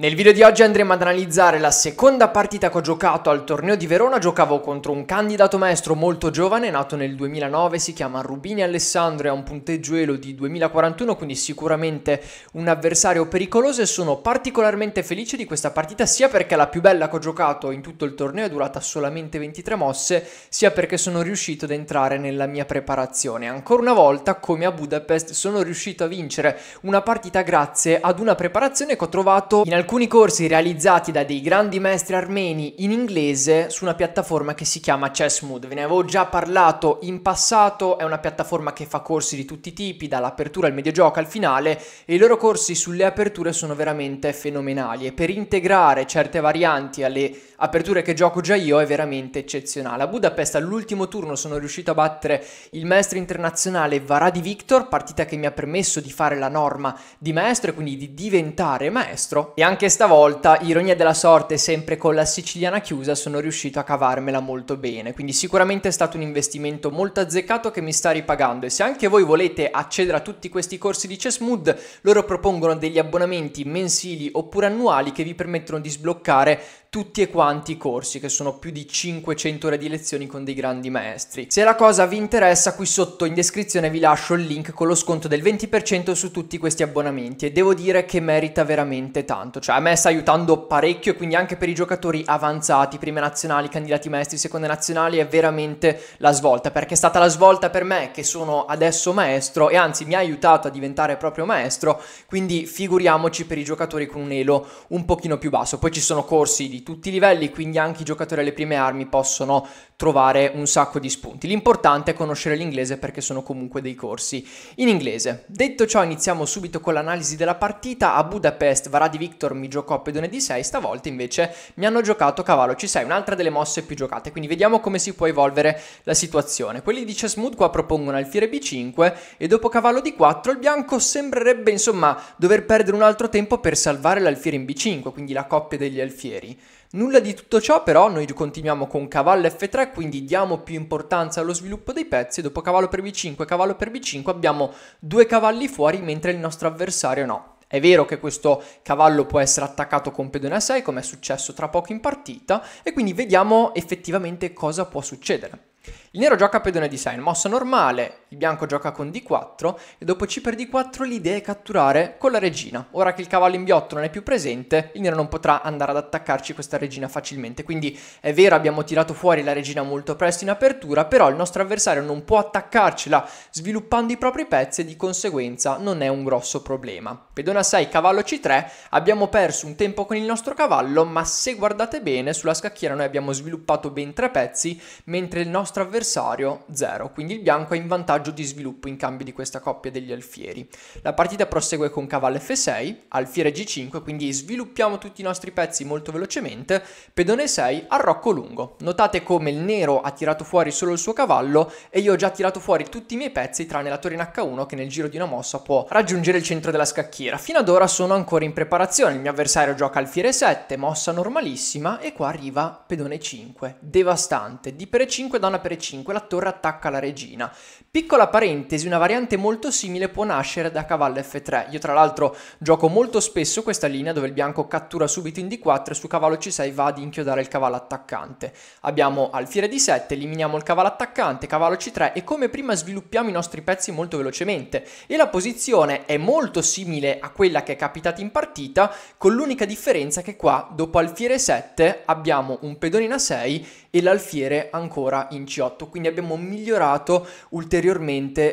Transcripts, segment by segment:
Nel video di oggi andremo ad analizzare la seconda partita che ho giocato al torneo di Verona, giocavo contro un candidato maestro molto giovane, nato nel 2009, si chiama Rubini Alessandro e ha un punteggio elo di 2041, quindi sicuramente un avversario pericoloso e sono particolarmente felice di questa partita sia perché è la più bella che ho giocato in tutto il torneo, è durata solamente 23 mosse, sia perché sono riuscito ad entrare nella mia preparazione. Ancora una volta, come a Budapest, sono riuscito a vincere una partita grazie ad una preparazione che ho trovato in alcuni alcuni corsi realizzati da dei grandi maestri armeni in inglese su una piattaforma che si chiama Chessmood. Ve ne avevo già parlato in passato, è una piattaforma che fa corsi di tutti i tipi, dall'apertura al mediogioco al finale e i loro corsi sulle aperture sono veramente fenomenali e per integrare certe varianti alle aperture che gioco già io è veramente eccezionale. A Budapest all'ultimo turno sono riuscito a battere il maestro internazionale Varadi Victor, partita che mi ha permesso di fare la norma di maestro e quindi di diventare maestro e anche stavolta, ironia della sorte, sempre con la siciliana chiusa, sono riuscito a cavarmela molto bene. Quindi sicuramente è stato un investimento molto azzeccato che mi sta ripagando. E se anche voi volete accedere a tutti questi corsi di Chessmood, loro propongono degli abbonamenti mensili oppure annuali che vi permettono di sbloccare tutti e quanti i corsi, che sono più di 500 ore di lezioni con dei grandi maestri. Se la cosa vi interessa, qui sotto in descrizione vi lascio il link con lo sconto del 20% su tutti questi abbonamenti e devo dire che merita veramente tanto, cioè a me sta aiutando parecchio e quindi anche per i giocatori avanzati, prime nazionali, candidati maestri, seconde nazionali è veramente la svolta, perché è stata la svolta per me che sono adesso maestro e anzi mi ha aiutato a diventare proprio maestro, quindi figuriamoci per i giocatori con un elo un pochino più basso. Poi ci sono corsi di di tutti i livelli, quindi anche i giocatori alle prime armi possono trovare un sacco di spunti. L'importante è conoscere l'inglese perché sono comunque dei corsi in inglese. Detto ciò iniziamo subito con l'analisi della partita. A Budapest Varadi Victor mi giocò pedone di 6, stavolta invece mi hanno giocato cavallo C6, un'altra delle mosse più giocate, quindi vediamo come si può evolvere la situazione. Quelli di Chessmood qua propongono alfiere B5 e dopo cavallo D4 il bianco sembrerebbe insomma dover perdere un altro tempo per salvare l'alfiere in B5, quindi la coppia degli alfieri. Nulla di tutto ciò però, noi continuiamo con cavallo F3, quindi diamo più importanza allo sviluppo dei pezzi, dopo cavallo per B5 e cavallo per B5 abbiamo due cavalli fuori mentre il nostro avversario no. È vero che questo cavallo può essere attaccato con pedone a 6 come è successo tra poco in partita e quindi vediamo effettivamente cosa può succedere. Il nero gioca pedone di 6, mossa normale, il bianco gioca con d4 e dopo c per d4 l'idea è catturare con la regina. Ora che il cavallo in b8 non è più presente, il nero non potrà andare ad attaccarci questa regina facilmente. Quindi è vero abbiamo tirato fuori la regina molto presto in apertura, però il nostro avversario non può attaccarcela sviluppando i propri pezzi e di conseguenza non è un grosso problema. Pedone a 6, cavallo c3, abbiamo perso un tempo con il nostro cavallo, ma se guardate bene sulla scacchiera noi abbiamo sviluppato ben tre pezzi, mentre il nostro avversario 0, quindi il bianco è in vantaggio di sviluppo in cambio di questa coppia degli alfieri. La partita prosegue con cavallo F6, alfiere G5, quindi sviluppiamo tutti i nostri pezzi molto velocemente, pedone 6, arrocco lungo. Notate come il nero ha tirato fuori solo il suo cavallo e io ho già tirato fuori tutti i miei pezzi tranne la torre in H1 che nel giro di una mossa può raggiungere il centro della scacchiera. Fino ad ora sono ancora in preparazione, il mio avversario gioca alfiere 7, mossa normalissima e qua arriva pedone 5, devastante, di per 5 donna per 5 5 la torre attacca la regina. Piccola parentesi, una variante molto simile può nascere da cavallo F3. Io tra l'altro gioco molto spesso questa linea dove il bianco cattura subito in D4 e su cavallo C6 va ad inchiodare il cavallo attaccante. Abbiamo alfiere D7, eliminiamo il cavallo attaccante, cavallo C3 e come prima sviluppiamo i nostri pezzi molto velocemente. E la posizione è molto simile a quella che è capitata in partita, con l'unica differenza che qua dopo alfiere 7 abbiamo un pedone in A6 e l'alfiere ancora in C8, quindi abbiamo migliorato ulteriormente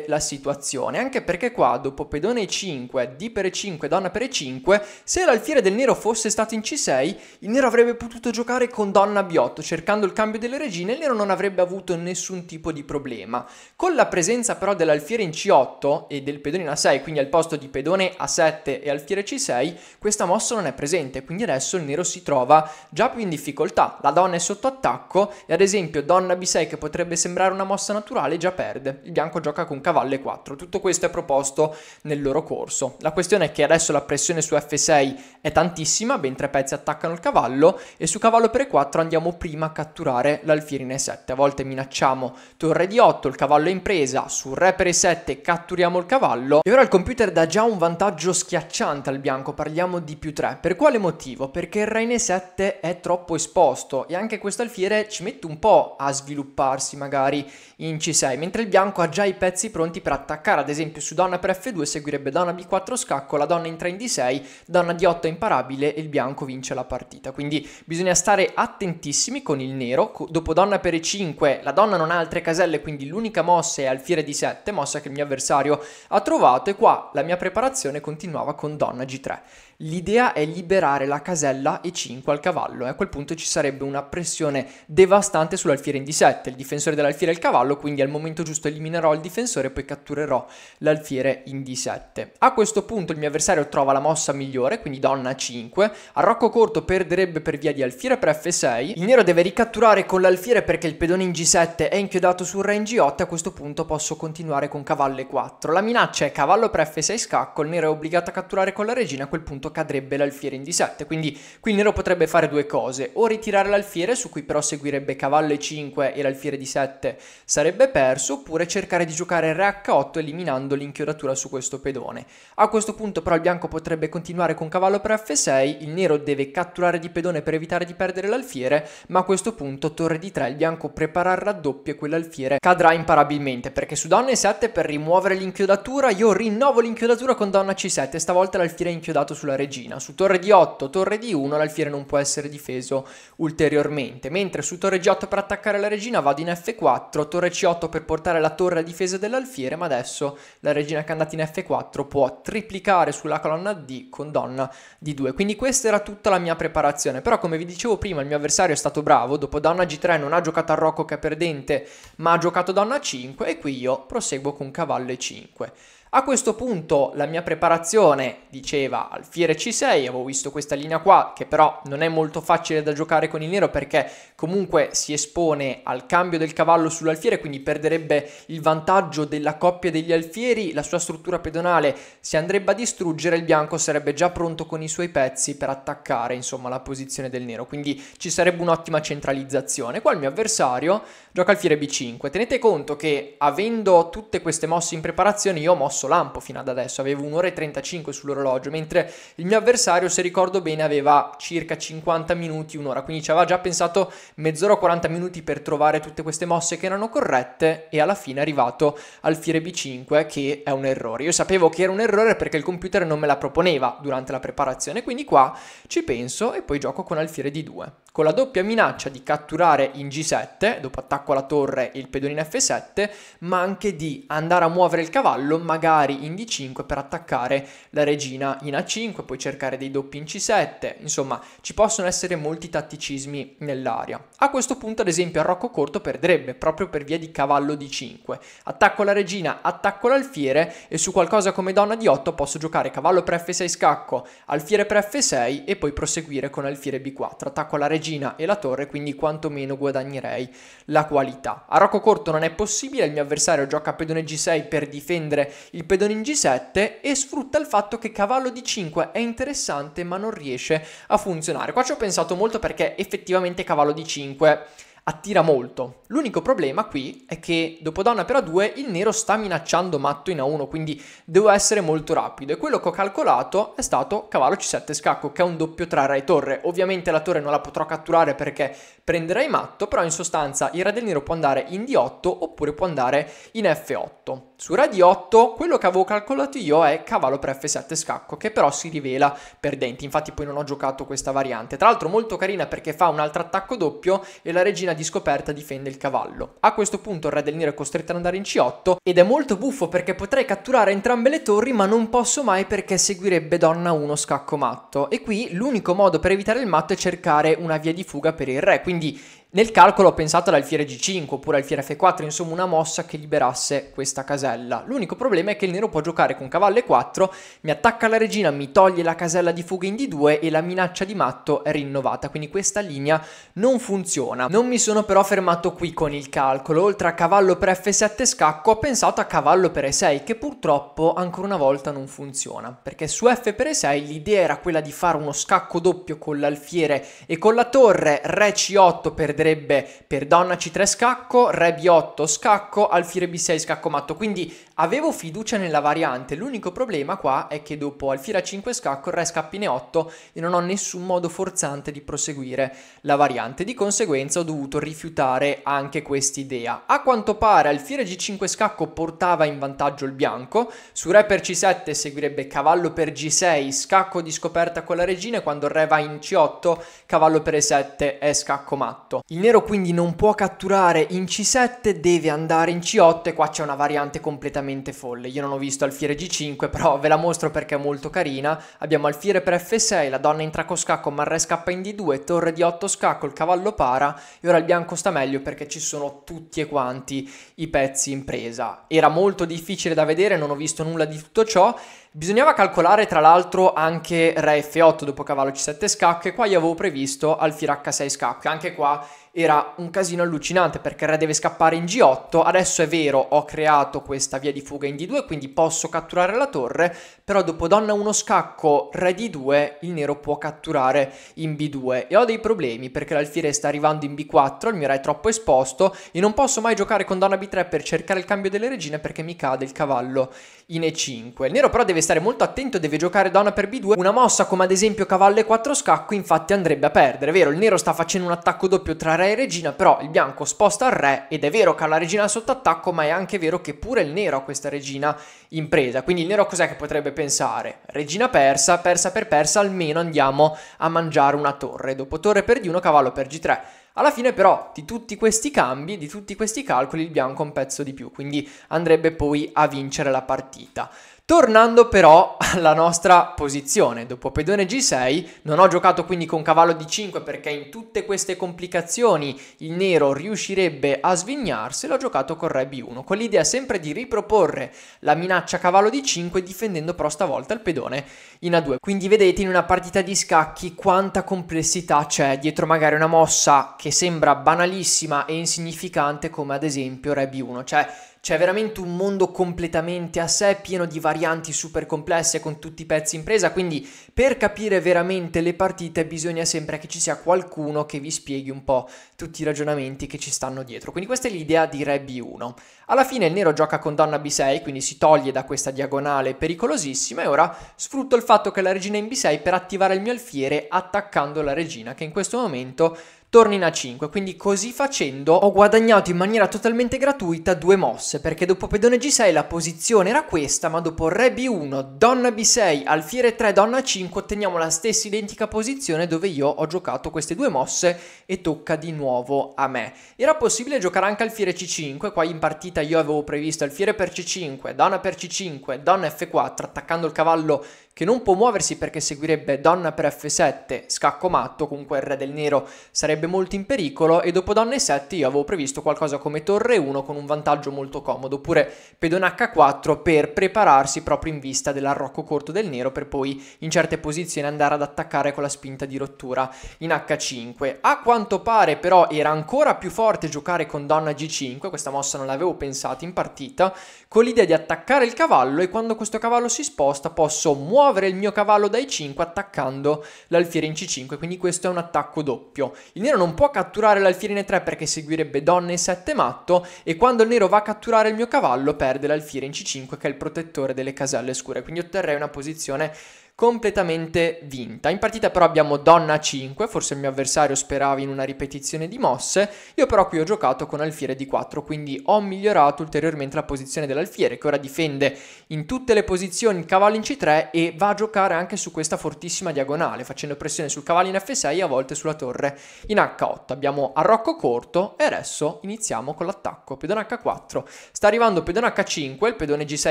la situazione, anche perché qua dopo pedone E5, D per E5, donna per E5, se l'alfiere del nero fosse stato in C6, il nero avrebbe potuto giocare con donna B8, cercando il cambio delle regine, il nero non avrebbe avuto nessun tipo di problema. Con la presenza però dell'alfiere in C8 e del pedone in A6, quindi al posto di pedone A7 e alfiere C6, questa mossa non è presente, quindi adesso il nero si trova già più in difficoltà, la donna è sotto attacco e ad esempio donna b6 che potrebbe sembrare una mossa naturale già perde. Il bianco bianco gioca con cavallo e 4. Tutto questo è proposto nel loro corso. La questione è che adesso la pressione su F6 è tantissima, ben tre pezzi attaccano il cavallo e su cavallo per E4 andiamo prima a catturare l'alfiere in E7. A volte minacciamo torre di 8, il cavallo è in presa, su re per E7 catturiamo il cavallo e ora il computer dà già un vantaggio schiacciante al bianco, parliamo di più 3. Per quale motivo? Perché il re in E7 è troppo esposto e anche questo alfiere ci mette un po' a svilupparsi magari in C6, mentre il bianco ha già i pezzi pronti per attaccare, ad esempio su donna per F2 seguirebbe donna B4 scacco, la donna 3 in D6, donna D8 è imparabile e il bianco vince la partita. Quindi bisogna stare attentissimi con il nero, dopo donna per E5 la donna non ha altre caselle, quindi l'unica mossa è alfiere D7, mossa che il mio avversario ha trovato e qua la mia preparazione continuava con donna G3. L'idea è liberare la casella E5 al cavallo e a quel punto ci sarebbe una pressione devastante sull'alfiere in D7. Il difensore dell'alfiere è il cavallo, quindi al momento giusto eliminerò il difensore e poi catturerò l'alfiere in D7. A questo punto il mio avversario trova la mossa migliore, quindi donna 5. A rocco corto perderebbe per via di alfiere per F6. Il nero deve ricatturare con l'alfiere perché il pedone in G7 è inchiodato sul re in G8 a questo punto posso continuare con cavallo E4. La minaccia è cavallo per F6 scacco, il nero è obbligato a catturare con la regina, a quel punto punto cadrebbe l'alfiere in D7, quindi qui il nero potrebbe fare due cose, o ritirare l'alfiere su cui però seguirebbe cavallo E5 e l'alfiere D7 sarebbe perso, oppure cercare di giocare re H8 eliminando l'inchiodatura su questo pedone. A questo punto però il bianco potrebbe continuare con cavallo per F6, il nero deve catturare di pedone per evitare di perdere l'alfiere, ma a questo punto torre D3 il bianco prepara il raddoppio e quell'alfiere cadrà imparabilmente, perché su donna E7 per rimuovere l'inchiodatura io rinnovo l'inchiodatura con donna C7, stavolta l'alfiere è inchiodato sulla regina. Su torre di 8, torre di 1 l'alfiere non può essere difeso ulteriormente, mentre su torre G8 per attaccare la regina vado in F4, torre C8 per portare la torre a difesa dell'alfiere, ma adesso la regina che è andata in F4 può triplicare sulla colonna D con donna di 2. Quindi questa era tutta la mia preparazione, però come vi dicevo prima il mio avversario è stato bravo, dopo donna G3 non ha giocato a Rocco che è perdente, ma ha giocato donna 5 e qui io proseguo con cavallo E5. A questo punto la mia preparazione diceva alfiere C6, avevo visto questa linea qua che però non è molto facile da giocare con il nero perché comunque si espone al cambio del cavallo sull'alfiere quindi perderebbe il vantaggio della coppia degli alfieri, la sua struttura pedonale si andrebbe a distruggere, il bianco sarebbe già pronto con i suoi pezzi per attaccare insomma la posizione del nero, quindi ci sarebbe un'ottima centralizzazione. Qua il mio avversario gioca alfiere B5, tenete conto che avendo tutte queste mosse in preparazione io ho mosso grosso lampo fino ad adesso, avevo un'ora e 35 sull'orologio, mentre il mio avversario, se ricordo bene, aveva circa 50 minuti, un'ora, quindi ci aveva già pensato mezz'ora o 40 minuti per trovare tutte queste mosse che erano corrette e alla fine è arrivato al Fiere B5 che è un errore. Io sapevo che era un errore perché il computer non me la proponeva durante la preparazione, quindi qua ci penso e poi gioco con alfiere D2 con la doppia minaccia di catturare in G7, dopo attacco alla torre e il pedone in F7, ma anche di andare a muovere il cavallo magari in D5 per attaccare la regina in A5, poi cercare dei doppi in C7, insomma ci possono essere molti tatticismi nell'aria. A questo punto ad esempio a Rocco Corto perderebbe proprio per via di cavallo D5, attacco la regina, attacco l'alfiere e su qualcosa come donna D8 posso giocare cavallo per F6 scacco, alfiere per F6 e poi proseguire con alfiere B4, attacco la regina regina e la torre, quindi quantomeno guadagnerei la qualità. A rocco corto non è possibile, il mio avversario gioca pedone G6 per difendere il pedone in G7 e sfrutta il fatto che cavallo D5 è interessante ma non riesce a funzionare. Qua ci ho pensato molto perché effettivamente cavallo D5 attira molto. L'unico problema qui è che dopo donna per A2 il nero sta minacciando matto in A1, quindi devo essere molto rapido e quello che ho calcolato è stato cavallo C7 scacco, che è un doppio tra re e torre. Ovviamente la torre non la potrò catturare perché prenderei matto, però in sostanza il re del nero può andare in D8 oppure può andare in F8. Su re D8 quello che avevo calcolato io è cavallo per F7 scacco, che però si rivela perdente, infatti poi non ho giocato questa variante. Tra l'altro molto carina perché fa un altro attacco doppio e la regina di scoperta difende il cavallo. A questo punto il re del nero è costretto ad andare in C8 ed è molto buffo perché potrei catturare entrambe le torri ma non posso mai perché seguirebbe donna 1 scacco matto e qui l'unico modo per evitare il matto è cercare una via di fuga per il re, quindi Nel calcolo ho pensato all'alfiere G5 oppure alfiere F4, insomma una mossa che liberasse questa casella. L'unico problema è che il nero può giocare con cavallo E4, mi attacca la regina, mi toglie la casella di fuga in D2 e la minaccia di matto è rinnovata, quindi questa linea non funziona. Non mi sono però fermato qui con il calcolo, oltre a cavallo per F7 scacco ho pensato a cavallo per E6 che purtroppo ancora una volta non funziona, perché su F per E6 l'idea era quella di fare uno scacco doppio con l'alfiere e con la torre, Re C8 per sarebbe per donna C3 scacco, re B8 scacco, alfiere B6 scacco matto. Quindi avevo fiducia nella variante. L'unico problema qua è che dopo alfiere A5 scacco, re scappi in 8 e non ho nessun modo forzante di proseguire la variante. Di conseguenza ho dovuto rifiutare anche quest'idea. A quanto pare alfiere G5 scacco portava in vantaggio il bianco. Su re per C7 seguirebbe cavallo per G6, scacco di scoperta con la regina e quando il re va in C8, cavallo per E7 è scacco matto. Il nero quindi non può catturare in C7, deve andare in C8 e qua c'è una variante completamente folle. Io non ho visto alfiere G5, però ve la mostro perché è molto carina. Abbiamo alfiere per F6, la donna entra con scacco, ma re scappa in D2, torre di 8 scacco, il cavallo para e ora il bianco sta meglio perché ci sono tutti e quanti i pezzi in presa. Era molto difficile da vedere, non ho visto nulla di tutto ciò. Bisognava calcolare tra l'altro anche re F8 dopo cavallo C7 scacco e qua io avevo previsto alfiere H6 scacco. Anche qua era un casino allucinante perché il re deve scappare in G8, adesso è vero ho creato questa via di fuga in D2 quindi posso catturare la torre, però dopo donna 1 scacco, re D2 il nero può catturare in B2 e ho dei problemi perché l'alfiere sta arrivando in B4, il mio re è troppo esposto e non posso mai giocare con donna B3 per cercare il cambio delle regine perché mi cade il cavallo in E5. Il nero però deve stare molto attento, deve giocare donna per B2, una mossa come ad esempio cavallo E4 scacco infatti andrebbe a perdere, vero? Il nero sta facendo un attacco doppio tra re re e regina, però il bianco sposta il re ed è vero che ha la regina sotto attacco, ma è anche vero che pure il nero ha questa regina in presa. Quindi il nero cos'è che potrebbe pensare? Regina persa, persa per persa, almeno andiamo a mangiare una torre. Dopo torre per D1, cavallo per G3. Alla fine però di tutti questi cambi, di tutti questi calcoli, il bianco ha un pezzo di più, quindi andrebbe poi a vincere la partita. Tornando però alla nostra posizione, dopo pedone G6 non ho giocato quindi con cavallo D5 perché in tutte queste complicazioni il nero riuscirebbe a svignarsi, l'ho giocato con re B1, con l'idea sempre di riproporre la minaccia cavallo D5 difendendo però stavolta il pedone in A2. Quindi vedete in una partita di scacchi quanta complessità c'è dietro magari una mossa che sembra banalissima e insignificante come ad esempio re B1, cioè c'è veramente un mondo completamente a sé, pieno di varianti super complesse con tutti i pezzi in presa, quindi per capire veramente le partite bisogna sempre che ci sia qualcuno che vi spieghi un po' tutti i ragionamenti che ci stanno dietro. Quindi questa è l'idea di Re B1. Alla fine il nero gioca con donna B6, quindi si toglie da questa diagonale pericolosissima e ora sfrutto il fatto che la regina è in B6 per attivare il mio alfiere attaccando la regina che in questo momento torna in A5, quindi così facendo ho guadagnato in maniera totalmente gratuita due mosse, perché dopo pedone G6 la posizione era questa, ma dopo re B1, donna B6, alfiere 3, donna 5 otteniamo la stessa identica posizione dove io ho giocato queste due mosse e tocca di nuovo a me. Era possibile giocare anche alfiere C5, qua in partita io avevo previsto alfiere per C5, donna per C5, donna F4, attaccando il cavallo che non può muoversi perché seguirebbe donna per F7, scacco matto, comunque il re del nero sarebbe molto in pericolo e dopo donna E7 io avevo previsto qualcosa come torre 1 con un vantaggio molto comodo, oppure pedone H4 per prepararsi proprio in vista dell'arrocco corto del nero per poi in certe posizioni andare ad attaccare con la spinta di rottura in H5. A quanto pare però era ancora più forte giocare con donna G5, questa mossa non l'avevo pensata in partita, con l'idea di attaccare il cavallo e quando questo cavallo si sposta posso muovere il mio cavallo dai 5 attaccando l'alfiere in C5, quindi questo è un attacco doppio. Il nero non può catturare l'alfiere in E3 perché seguirebbe donna e 7 matto e quando il nero va a catturare il mio cavallo perde l'alfiere in C5 che è il protettore delle caselle scure, quindi otterrei una posizione completamente vinta. In partita però abbiamo donna 5, forse il mio avversario sperava in una ripetizione di mosse, io però qui ho giocato con alfiere di 4, quindi ho migliorato ulteriormente la posizione dell'alfiere che ora difende in tutte le posizioni il cavallo in C3 e va a giocare anche su questa fortissima diagonale, facendo pressione sul cavallo in F6 e a volte sulla torre in H8. Abbiamo arrocco corto e adesso iniziamo con l'attacco. Pedone H4, sta arrivando pedone H5, il pedone G6 è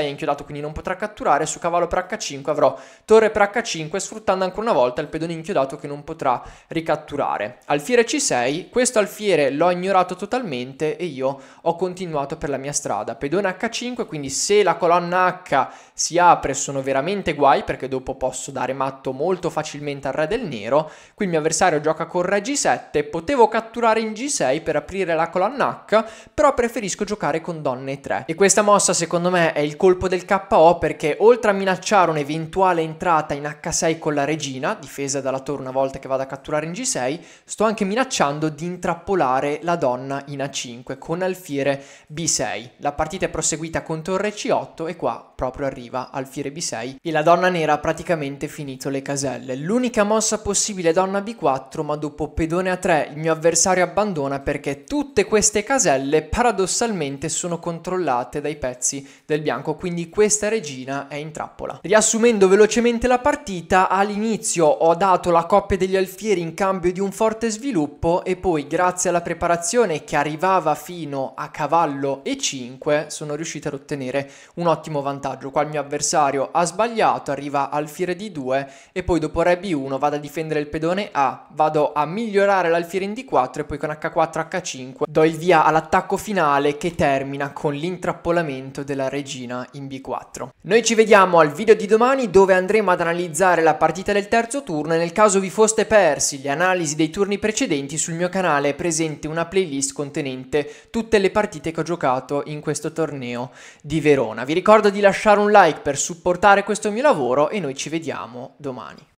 inchiodato quindi non potrà catturare, su cavallo per H5 avrò torre per H5 sfruttando ancora una volta il pedone inchiodato che non potrà ricatturare. Alfiere C6, questo alfiere l'ho ignorato totalmente e io ho continuato per la mia strada. Pedone H5, quindi se la colonna H si apre sono veramente guai perché dopo posso dare matto molto facilmente al re del nero. Qui il mio avversario gioca con re G7, potevo catturare in G6 per aprire la colonna H, però preferisco giocare con donne 3. E questa mossa secondo me è il colpo del KO perché oltre a minacciare un'eventuale entrata in H6 con la regina, difesa dalla torre una volta che vado a catturare in G6, sto anche minacciando di intrappolare la donna in A5 con alfiere B6. La partita è proseguita con torre C8 e qua proprio arriva alfiere B6 e la donna nera ha praticamente finito le caselle. L'unica mossa possibile è donna B4 ma dopo pedone A3 il mio avversario abbandona perché tutte queste caselle paradossalmente sono controllate dai pezzi del bianco quindi questa regina è in trappola. Riassumendo velocemente la partita all'inizio ho dato la coppia degli alfieri in cambio di un forte sviluppo e poi grazie alla preparazione che arrivava fino a cavallo E5 sono riuscito ad ottenere un ottimo vantaggio. Qua il mio avversario ha sbagliato, arriva alfiere D2 e poi dopo re B1 vado a difendere il pedone A, vado a migliorare l'alfiere in D4 e poi con H4 H5 do il via all'attacco finale che termina con l'intrappolamento della regina in B4. Noi ci vediamo al video di domani dove andremo ad analizzare la partita del terzo turno e nel caso vi foste persi le analisi dei turni precedenti sul mio canale è presente una playlist contenente tutte le partite che ho giocato in questo torneo di Verona. Vi ricordo di lasciare un like per supportare questo mio lavoro e noi ci vediamo domani.